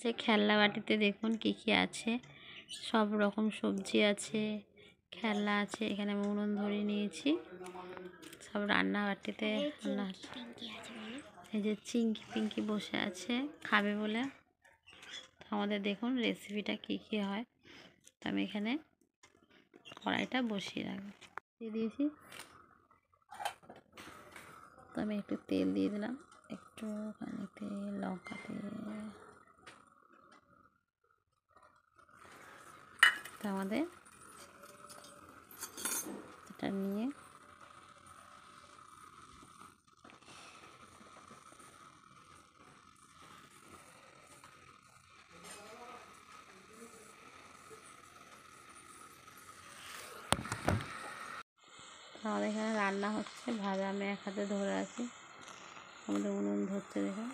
যে খেলনা বাটিতে দেখুন কি কি আছে। সব রকম সবজি আছে খেলনা আছে এখানে আমি উনুন ধরে নিয়েছি। সব রান্না বাটিতে রান্না এই যে চিঙ্কি পিঙ্কি বসে আছে খাবে বলে। আমাদের দেখুন রেসিপিটা কি কি হয়। তো আমি এখানে কড়াইটা বসিয়ে রাখব। দিয়ে দিয়েছি। তো আমি একটু তেল দিয়ে দিলাম একটুখানি তেল লঙ্কা তেল তো আমাদের। এটা নিয়ে। আমাদের এখানে রান্না হচ্ছে, ভাজা আমি এক হাতে ধরে আছি। আমাদের উনুন ধরছে দেখে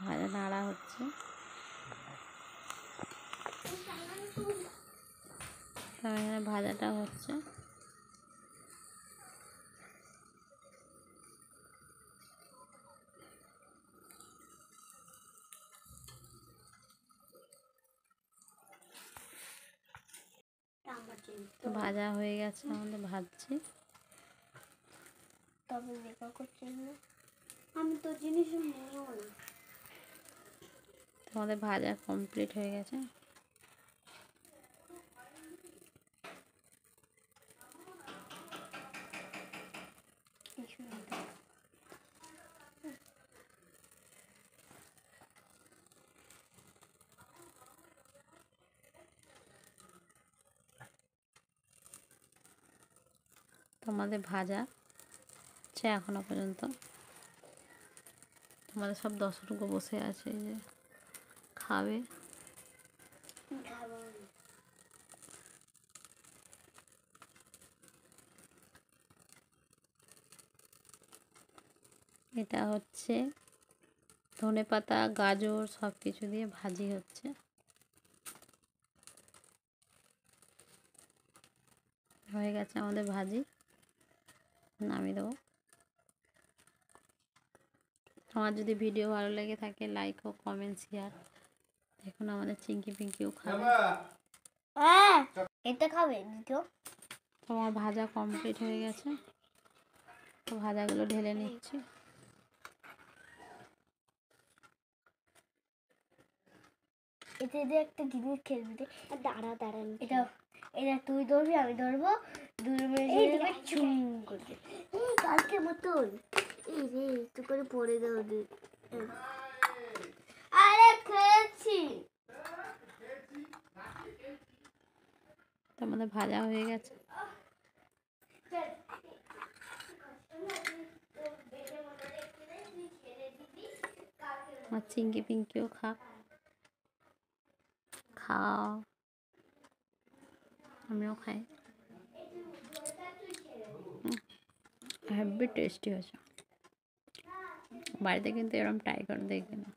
ভাজা নাড়া হচ্ছে। তারপর এখানে ভাজাটা হচ্ছে। ভাজা হয়ে গেছে আমাদের ভাজছি। তবে দেখা করছে না। আমি তো জিনিস নিও না। তো আমাদের ভাজা কমপ্লিট হয়ে গেছে কিছু না তো আমাদের ভাজা। হচ্ছে এখনও পর্যন্ত। তোমাদের সব দর্শকও বসে আছে যে, খাবে। এটা হচ্ছে ধনে পাতা, গাজর সব কিছু দিয়ে ভাজি হচ্ছে। হয়ে গেছে আমাদের ভাজি। নামিয়ে দেবো। আমার যদি ভিডিও ভালো লেগে থাকে লাইক ও কমেন্ট শেয়ার দেখুন আমাদের চিঙ্কি পিঙ্কিও খাবে। হ্যাঁ এটা খাবে দ্বিতীয় তো আমার ভাজা কমপ্লিট হয়ে গেছে। তো ভাজাগুলো ঢেলে নিচ্ছি। এতে একটা জিনিস খেলবি রে দাঁড়া দাঁড়া এটা এটা তুই ধরবি আমি ধরবো। মতন এই রে একটু করে পড়ে দাও দি আরে খেয়েছি তো ভাজা হয়ে গেছে। আমার চিঙ্কি পিঙ্কিও খা। খাও। আমিও খাই। হ্যাভি টেস্টি হয়েছে। বাড়িতে কিন্তু এরকম ট্রাই করে দেখবে না